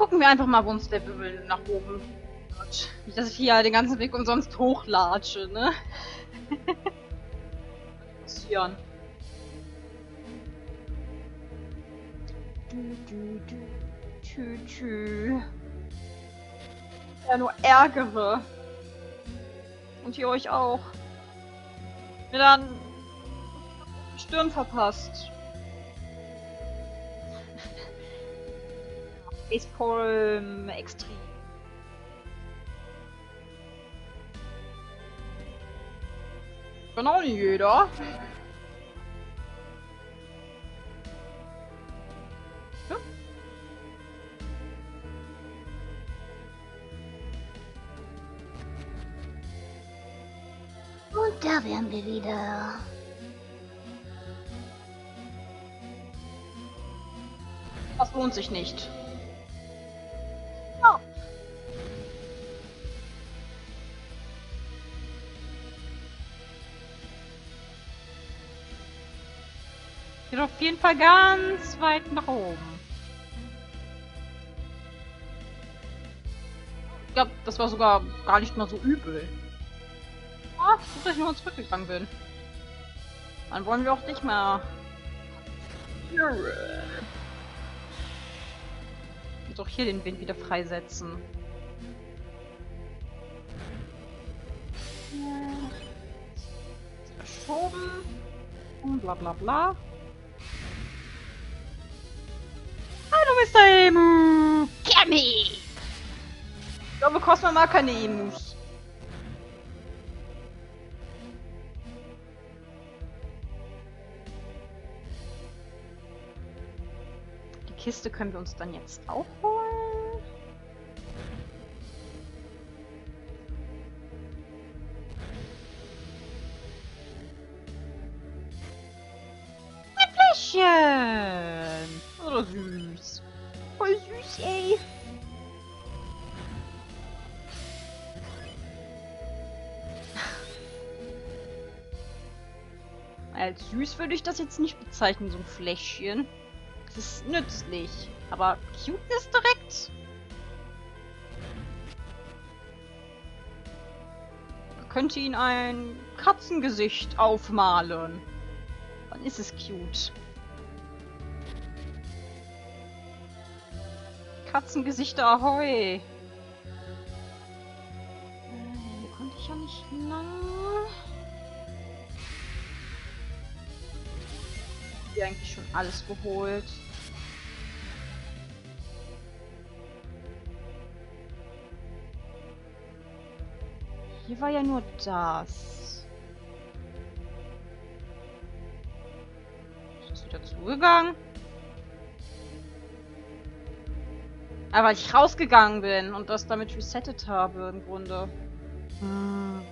gucken wir einfach mal, wo uns der Wirbel nach oben wird. Nicht, dass ich hier den ganzen Weg umsonst hochlatsche, ne? Passieren. Du, du, du. Tü, tü. Ja, nur ärgere. Und ihr euch auch. Mir dann Stirn verpasst. Facepalm extrem. Kann auch nicht jeder. Ja. Und da wären wir wieder. Das lohnt sich nicht. Geht auf jeden Fall ganz weit nach oben. Ich glaube, das war sogar gar nicht mal so übel. Ah, gut, dass ich nur zurückgegangen bin. Dann wollen wir auch nicht mehr. Und auch hier den Wind wieder freisetzen. Verschoben. Und bla bla bla. Mr. Emu! Cammy! Ich glaube, Cosmo mag keine Emus. Die Kiste können wir uns dann jetzt auch holen. Als süß würde ich das jetzt nicht bezeichnen, so ein Fläschchen. Es ist nützlich. Aber Cuteness direkt? Man könnte ihn ein Katzengesicht aufmalen. Dann ist es cute. Katzengesichter ahoi. Äh, Hier konnte ich ja nicht lang. Hier eigentlich schon alles geholt. Hier war ja nur das. Ist das wieder zugegangen? Aber weil ich rausgegangen bin und das damit resettet habe im Grunde. Hm.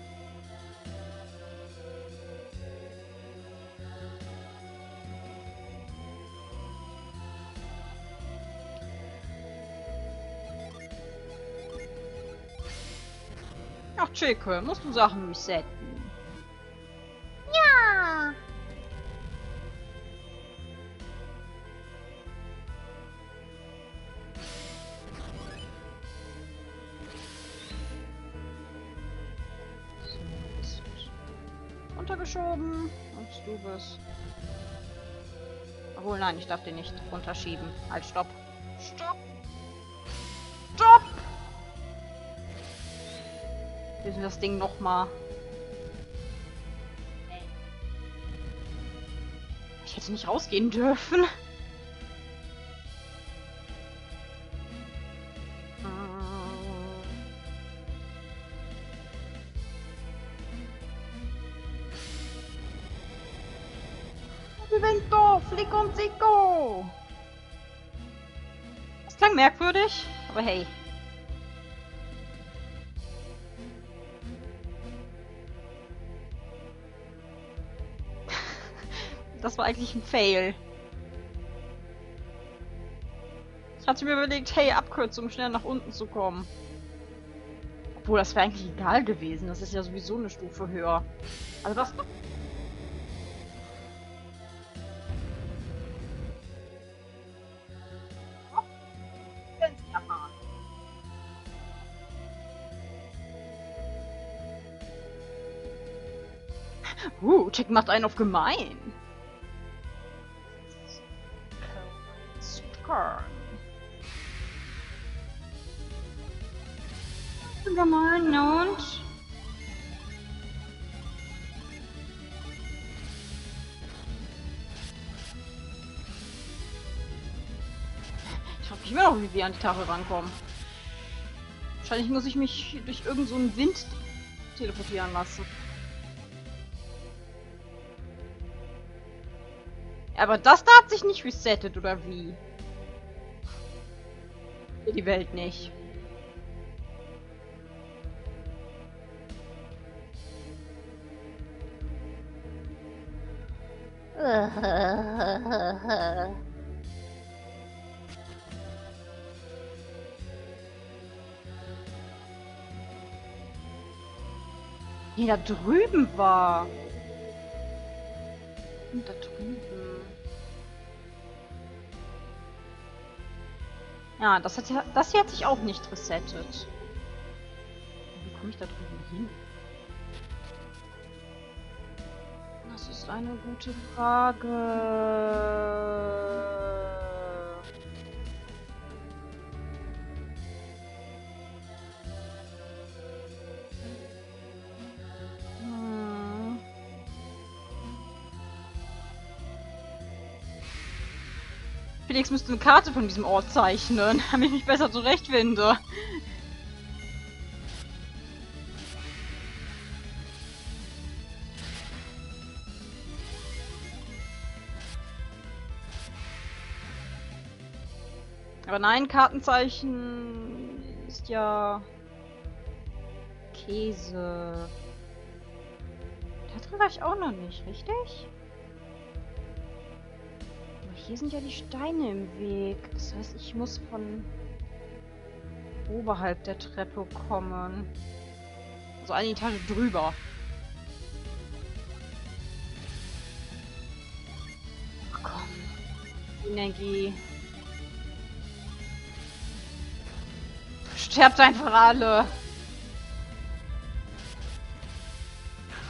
Ach, Chicke, musst du Sachen resetten? Ja. So, bist runtergeschoben und du bist... Obwohl, nein, ich darf den nicht runterschieben. Halt. Stopp! Wir sind das Ding nochmal. Ich hätte nicht rausgehen dürfen. Vivento, Flick und Sicko! Das klang merkwürdig, aber hey. war eigentlich ein Fail. Ich hatte mir überlegt, hey, Abkürzung, um schnell nach unten zu kommen. Obwohl, das wäre eigentlich egal gewesen. Das ist ja sowieso eine Stufe höher. Also was... Uh, Check macht einen auf gemein. Skarn. Gemein, und? Ich frag mich immer noch, wie wir an die Tafel rankommen. Wahrscheinlich muss ich mich durch irgendeinen so einen Wind teleportieren lassen. Aber das da hat sich nicht resettet, oder wie? Die Welt nicht. Nee, da drüben war. Und da drüben. Ja, das, hat, das hier hat sich auch nicht resettet. Wie komme ich da drüben hin? Das ist eine gute Frage. Felix müsste eine Karte von diesem Ort zeichnen, damit ich mich besser zurechtfinde. Aber nein, Kartenzeichen ist ja Käse. Da drin war ich auch noch nicht, richtig? Hier sind ja die Steine im Weg. Das heißt, ich muss von oberhalb der Treppe kommen. Also eine Etage drüber. Ach komm. Energie. Sterbt einfach alle.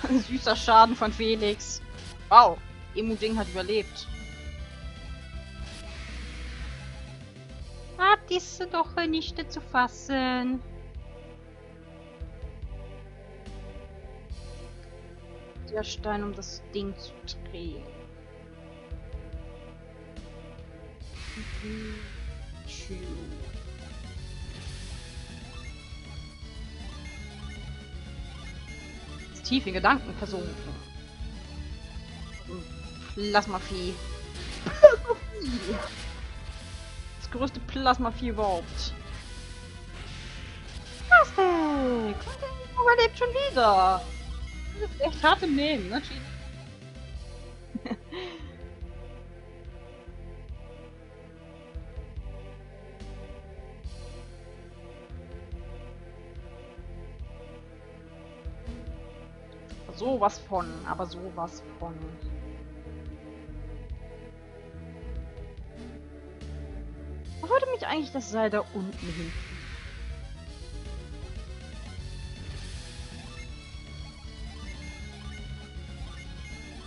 Süßer Schaden von Felix. Wow, Emu-Ding hat überlebt. Diese doch nicht zu fassen. Der Stein, um das Ding zu drehen. Tschüss. tief in Gedanken versunken. Plasmavieh. Plasmavieh. Das größte Plasmavieh überhaupt. Plastik! Überlebt schon wieder! Das ist echt hart im Nehmen, ne? Sowas von, aber sowas von. Eigentlich das Seil da unten hin?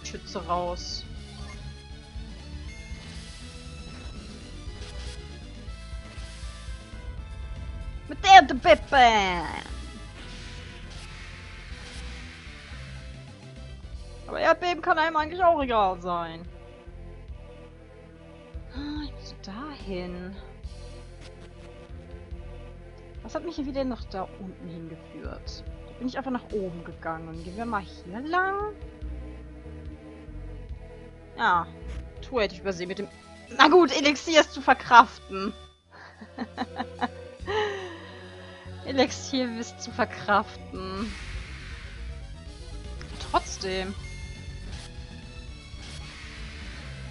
Schütze raus. Mit der Bippe! Aber Erdbeben kann einem eigentlich auch egal sein. Ah, ich muss dahin. Was hat mich hier wieder nach da unten hingeführt? Da bin ich einfach nach oben gegangen. Gehen wir mal hier lang. Ja, Tour hätte ich übersehen mit dem... Na gut, Elixier ist zu verkraften. Elixier ist zu verkraften. Trotzdem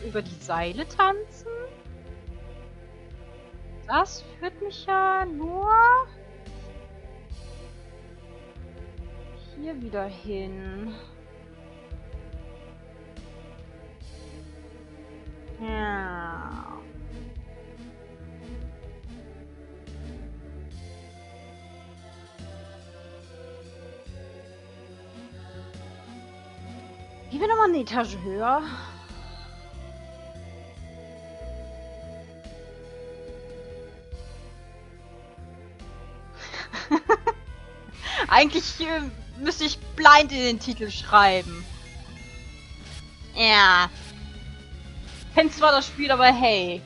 über die Seile tanzen? Das führt mich ja nur hier wieder hin. Ja. Gehen wir nochmal eine Etage höher. Eigentlich äh, müsste ich blind in den Titel schreiben. Ja. Kennst zwar das Spiel, aber hey.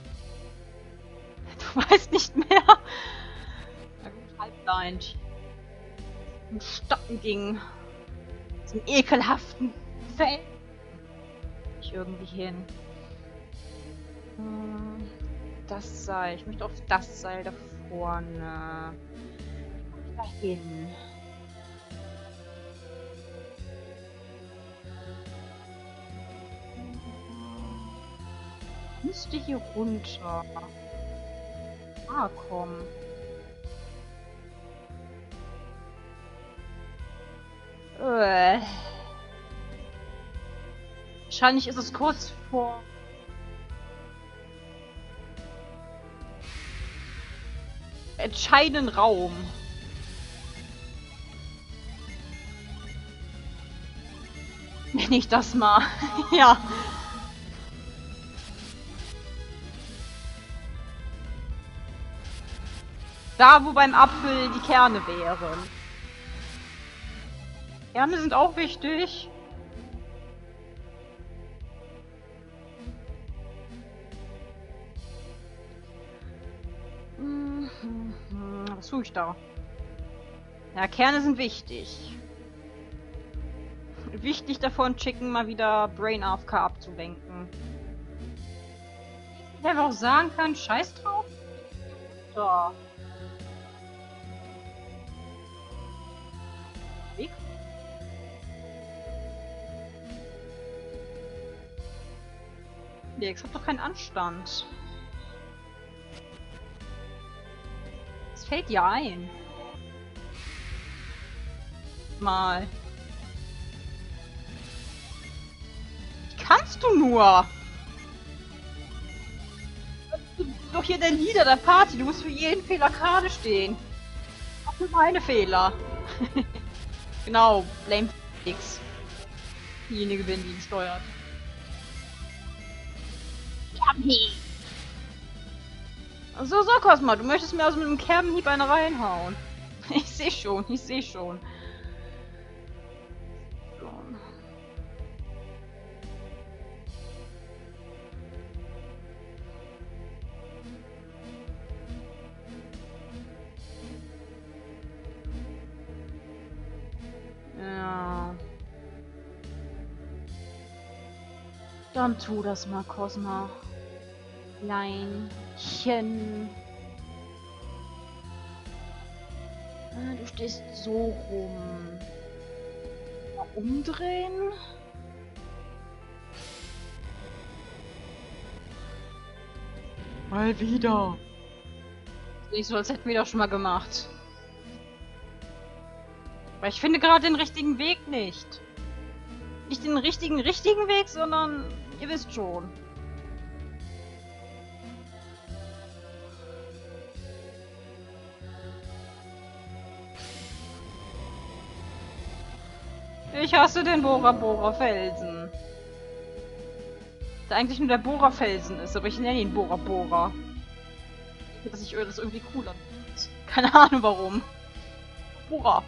Du weißt nicht mehr. Na gut, halb blind. Im Stocken ging. Zum ekelhaften Feld. Ich irgendwie hin. Hm, Das Seil. Ich möchte auf das Seil da vorne. Dahin. Müsste hier runter. Ah, komm. Äh. Wahrscheinlich ist es kurz vor. entscheidenden Raum. Nenn ich das mal. ja. Da, wo beim Apfel die Kerne wären. Kerne sind auch wichtig. Mhm. Was tue ich da? Ja, Kerne sind wichtig. Wichtig davon, Chicken mal wieder Brain AFK abzulenken. Ich einfach auch sagen kann, scheiß drauf. So. Ich hab doch keinen Anstand. Es fällt dir ein. Mal. Wie kannst du nur? Du bist doch hier der Leader der Party. Du musst für jeden Fehler gerade stehen. Auch für meine Fehler. genau, blame X. Diejenige bin, die ihn steuert. Yummy. So, so, Cosma, du möchtest mir also mit einem Kerbenhieb eine reinhauen. Ich sehe schon, ich sehe schon. Ja. Dann tu das mal, Cosma. Leinchen. Ah, du stehst so rum. Mal umdrehen. Mal wieder. Nicht so, als hätten wir das schon mal gemacht. Aber ich finde gerade den richtigen Weg nicht. Nicht den richtigen, richtigen Weg, sondern ihr wisst schon. Ich hasse den Bora Bora Felsen. Der eigentlich nur der Bora Felsen ist, aber ich nenne ihn Bora Bora. Dass ich das irgendwie cooler finde. Keine Ahnung warum. Bora.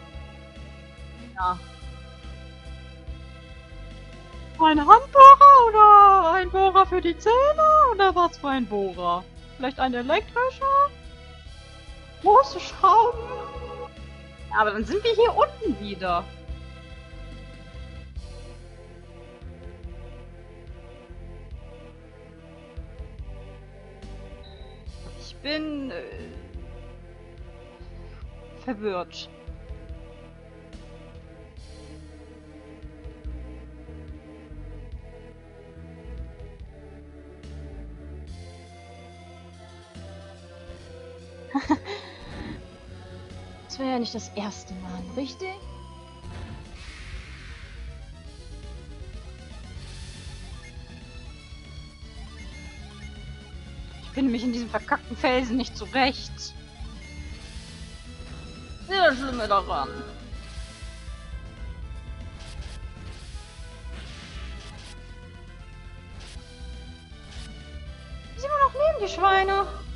Ja. Ein Handbohrer oder ein Bohrer für die Zähne? Oder was für ein Bohrer? Vielleicht ein elektrischer? Große Schrauben? Ja, aber dann sind wir hier unten wieder. Bin äh, verwirrt. Das wäre ja nicht das erste Mal, richtig? finde mich in diesem verkackten Felsen nicht zurecht. Sehr schlimme daran. Die sind immer noch neben die Schweine.